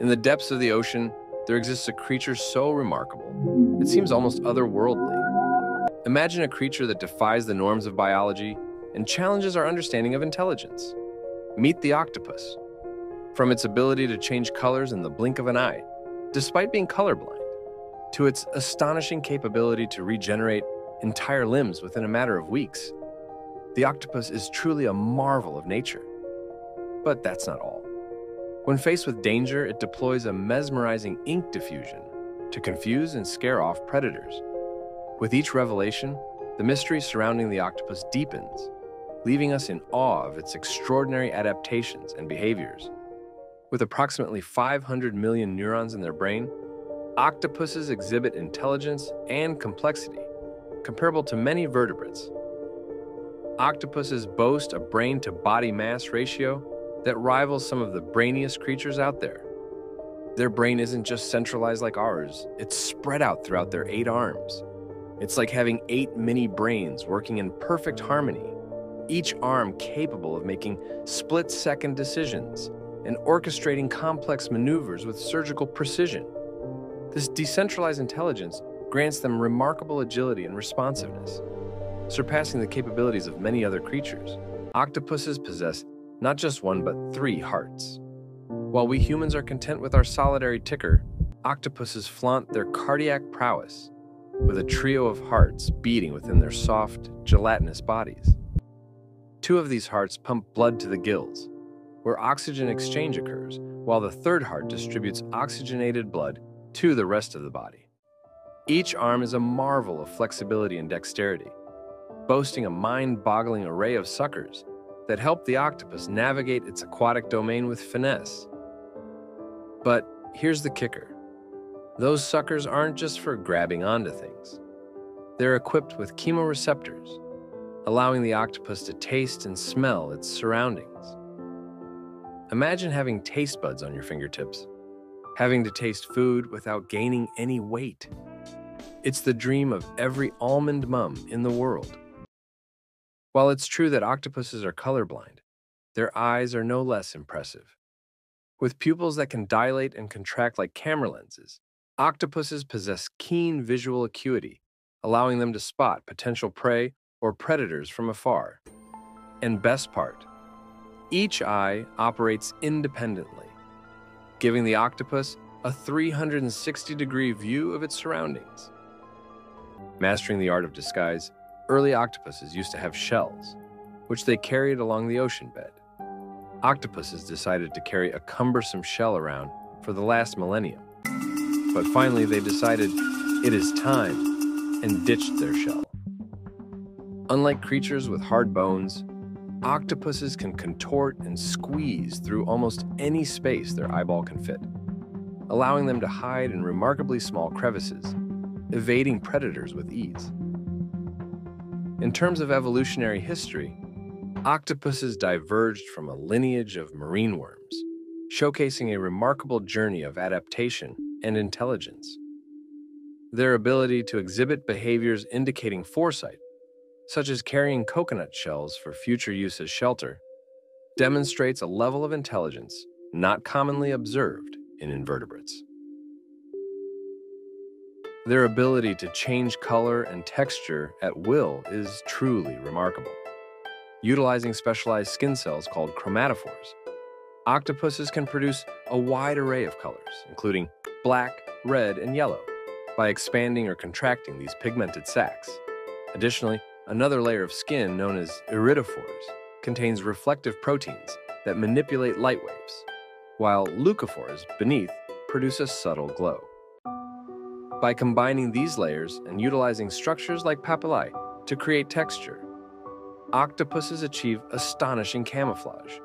In the depths of the ocean, there exists a creature so remarkable, it seems almost otherworldly. Imagine a creature that defies the norms of biology and challenges our understanding of intelligence. Meet the octopus. From its ability to change colors in the blink of an eye, despite being colorblind, to its astonishing capability to regenerate entire limbs within a matter of weeks. The octopus is truly a marvel of nature. But that's not all. When faced with danger, it deploys a mesmerizing ink diffusion to confuse and scare off predators. With each revelation, the mystery surrounding the octopus deepens, leaving us in awe of its extraordinary adaptations and behaviors. With approximately 500 million neurons in their brain, octopuses exhibit intelligence and complexity comparable to many vertebrates. Octopuses boast a brain to body mass ratio that rivals some of the brainiest creatures out there. Their brain isn't just centralized like ours, it's spread out throughout their eight arms. It's like having eight mini brains working in perfect harmony, each arm capable of making split second decisions and orchestrating complex maneuvers with surgical precision. This decentralized intelligence grants them remarkable agility and responsiveness, surpassing the capabilities of many other creatures. Octopuses possess not just one but three hearts. While we humans are content with our solitary ticker, octopuses flaunt their cardiac prowess with a trio of hearts beating within their soft, gelatinous bodies. Two of these hearts pump blood to the gills, where oxygen exchange occurs, while the third heart distributes oxygenated blood to the rest of the body. Each arm is a marvel of flexibility and dexterity, boasting a mind-boggling array of suckers that help the octopus navigate its aquatic domain with finesse. But here's the kicker. Those suckers aren't just for grabbing onto things. They're equipped with chemoreceptors, allowing the octopus to taste and smell its surroundings. Imagine having taste buds on your fingertips, having to taste food without gaining any weight. It's the dream of every almond mum in the world. While it's true that octopuses are colorblind, their eyes are no less impressive. With pupils that can dilate and contract like camera lenses, octopuses possess keen visual acuity, allowing them to spot potential prey or predators from afar. And best part, each eye operates independently, giving the octopus a 360 degree view of its surroundings. Mastering the art of disguise, early octopuses used to have shells, which they carried along the ocean bed. Octopuses decided to carry a cumbersome shell around for the last millennium. But finally, they decided it is time and ditched their shell. Unlike creatures with hard bones, octopuses can contort and squeeze through almost any space their eyeball can fit, allowing them to hide in remarkably small crevices evading predators with ease. In terms of evolutionary history, octopuses diverged from a lineage of marine worms, showcasing a remarkable journey of adaptation and intelligence. Their ability to exhibit behaviors indicating foresight, such as carrying coconut shells for future use as shelter, demonstrates a level of intelligence not commonly observed in invertebrates. Their ability to change color and texture at will is truly remarkable. Utilizing specialized skin cells called chromatophores, octopuses can produce a wide array of colors, including black, red, and yellow, by expanding or contracting these pigmented sacs. Additionally, another layer of skin, known as iridophores, contains reflective proteins that manipulate light waves, while leucophores beneath produce a subtle glow. By combining these layers and utilizing structures like papillae to create texture, octopuses achieve astonishing camouflage,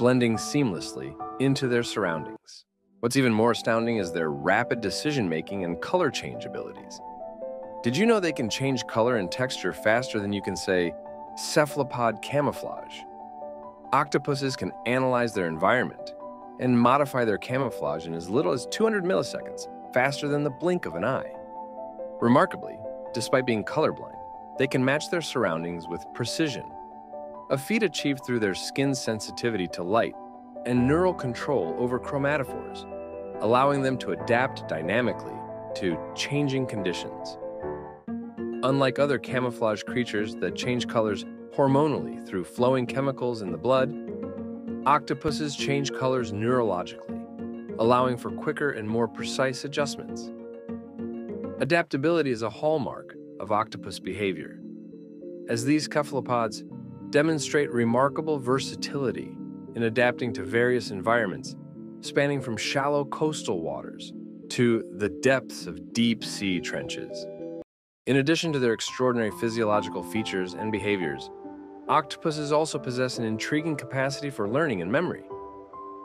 blending seamlessly into their surroundings. What's even more astounding is their rapid decision-making and color change abilities. Did you know they can change color and texture faster than you can say cephalopod camouflage? Octopuses can analyze their environment and modify their camouflage in as little as 200 milliseconds, faster than the blink of an eye. Remarkably, despite being colorblind, they can match their surroundings with precision, a feat achieved through their skin's sensitivity to light and neural control over chromatophores, allowing them to adapt dynamically to changing conditions. Unlike other camouflage creatures that change colors hormonally through flowing chemicals in the blood, octopuses change colors neurologically, allowing for quicker and more precise adjustments. Adaptability is a hallmark of octopus behavior, as these cephalopods demonstrate remarkable versatility in adapting to various environments, spanning from shallow coastal waters to the depths of deep sea trenches. In addition to their extraordinary physiological features and behaviors, octopuses also possess an intriguing capacity for learning and memory.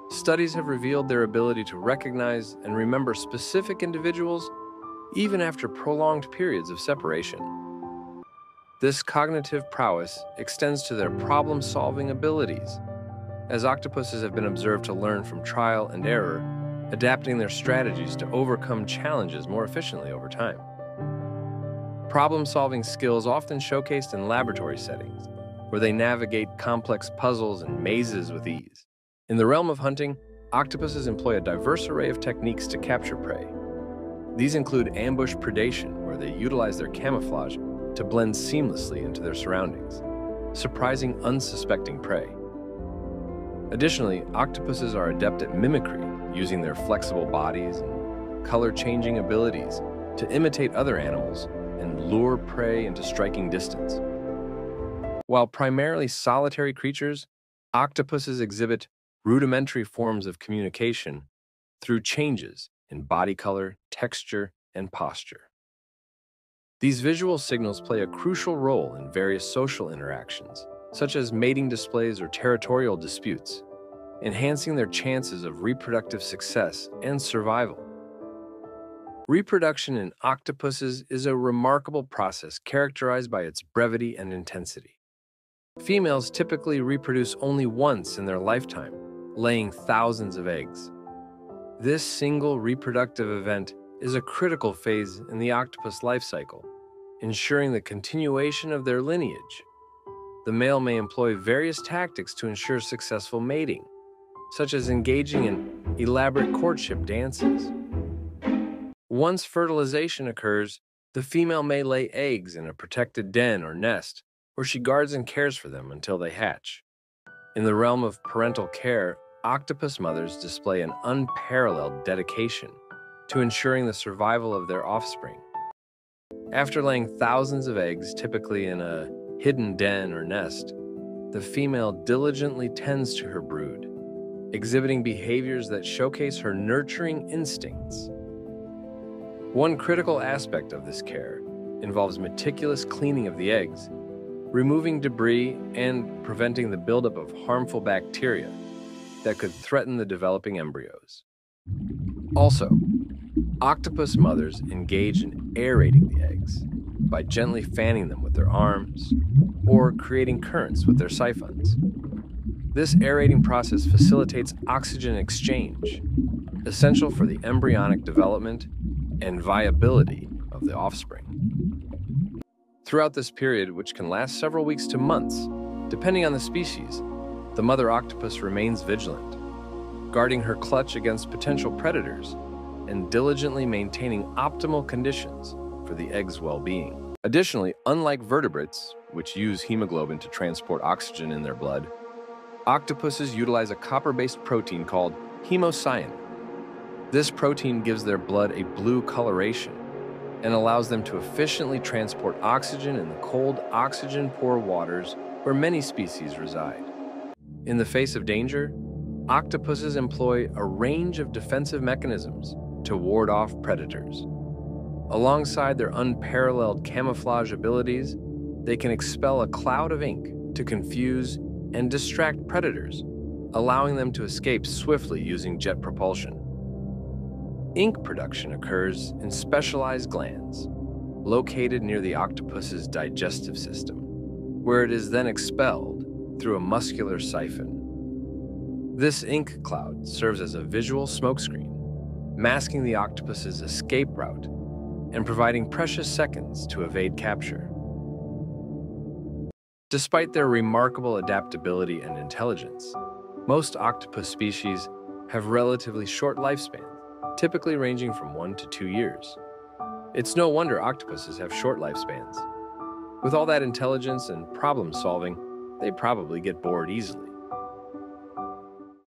Studies have revealed their ability to recognize and remember specific individuals even after prolonged periods of separation. This cognitive prowess extends to their problem-solving abilities, as octopuses have been observed to learn from trial and error, adapting their strategies to overcome challenges more efficiently over time. Problem-solving skills often showcased in laboratory settings, where they navigate complex puzzles and mazes with ease. In the realm of hunting, octopuses employ a diverse array of techniques to capture prey. These include ambush predation, where they utilize their camouflage to blend seamlessly into their surroundings, surprising unsuspecting prey. Additionally, octopuses are adept at mimicry, using their flexible bodies and color-changing abilities to imitate other animals and lure prey into striking distance. While primarily solitary creatures, octopuses exhibit rudimentary forms of communication through changes in body color, texture, and posture. These visual signals play a crucial role in various social interactions, such as mating displays or territorial disputes, enhancing their chances of reproductive success and survival. Reproduction in octopuses is a remarkable process characterized by its brevity and intensity. Females typically reproduce only once in their lifetime, laying thousands of eggs. This single reproductive event is a critical phase in the octopus life cycle, ensuring the continuation of their lineage. The male may employ various tactics to ensure successful mating, such as engaging in elaborate courtship dances. Once fertilization occurs, the female may lay eggs in a protected den or nest, where she guards and cares for them until they hatch. In the realm of parental care, octopus mothers display an unparalleled dedication to ensuring the survival of their offspring. After laying thousands of eggs, typically in a hidden den or nest, the female diligently tends to her brood, exhibiting behaviors that showcase her nurturing instincts. One critical aspect of this care involves meticulous cleaning of the eggs removing debris and preventing the buildup of harmful bacteria that could threaten the developing embryos. Also, octopus mothers engage in aerating the eggs by gently fanning them with their arms or creating currents with their siphons. This aerating process facilitates oxygen exchange, essential for the embryonic development and viability of the offspring. Throughout this period, which can last several weeks to months, depending on the species, the mother octopus remains vigilant, guarding her clutch against potential predators and diligently maintaining optimal conditions for the egg's well-being. Additionally, unlike vertebrates, which use hemoglobin to transport oxygen in their blood, octopuses utilize a copper-based protein called hemocyanin. This protein gives their blood a blue coloration and allows them to efficiently transport oxygen in the cold, oxygen-poor waters where many species reside. In the face of danger, octopuses employ a range of defensive mechanisms to ward off predators. Alongside their unparalleled camouflage abilities, they can expel a cloud of ink to confuse and distract predators, allowing them to escape swiftly using jet propulsion. Ink production occurs in specialized glands, located near the octopus's digestive system, where it is then expelled through a muscular siphon. This ink cloud serves as a visual smokescreen, masking the octopus's escape route and providing precious seconds to evade capture. Despite their remarkable adaptability and intelligence, most octopus species have relatively short lifespans typically ranging from one to two years. It's no wonder octopuses have short lifespans. With all that intelligence and problem solving, they probably get bored easily.